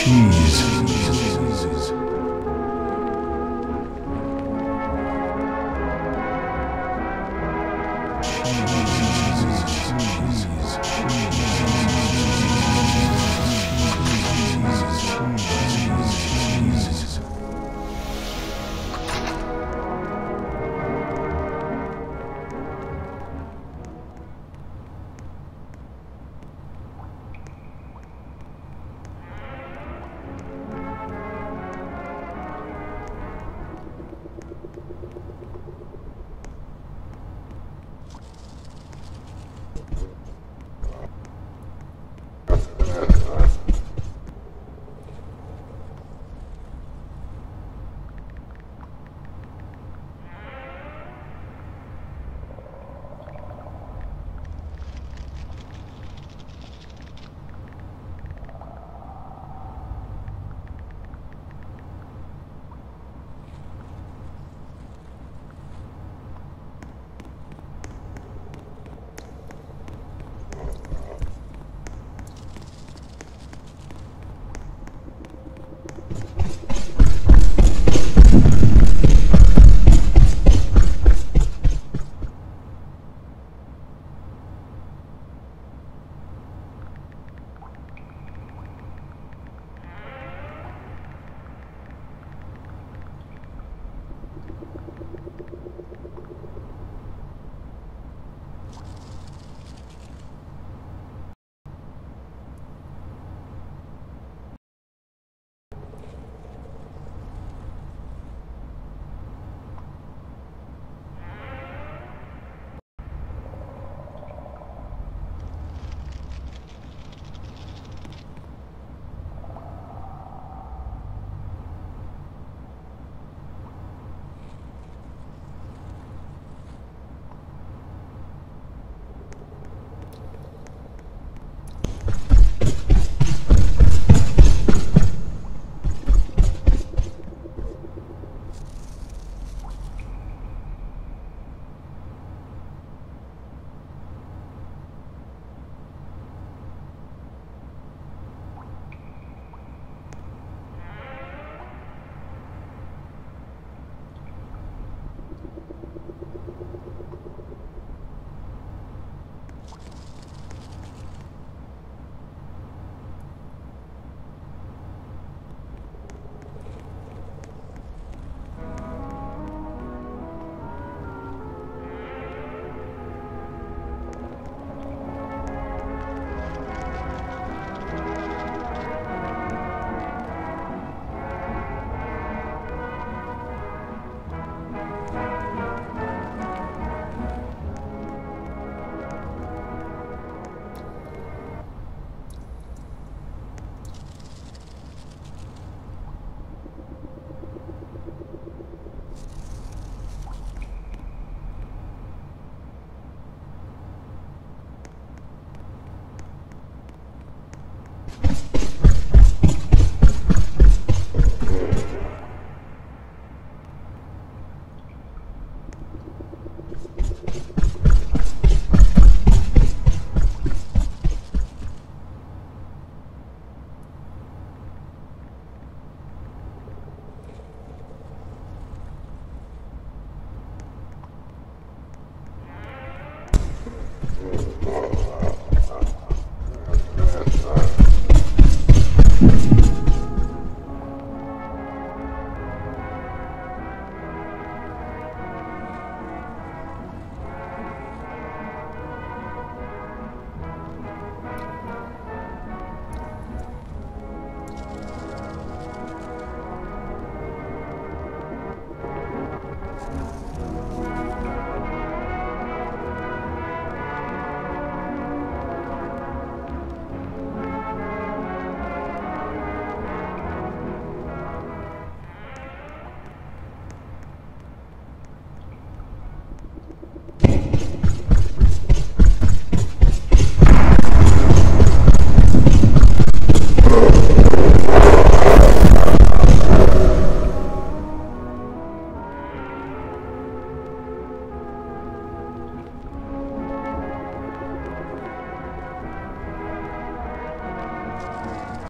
cheese.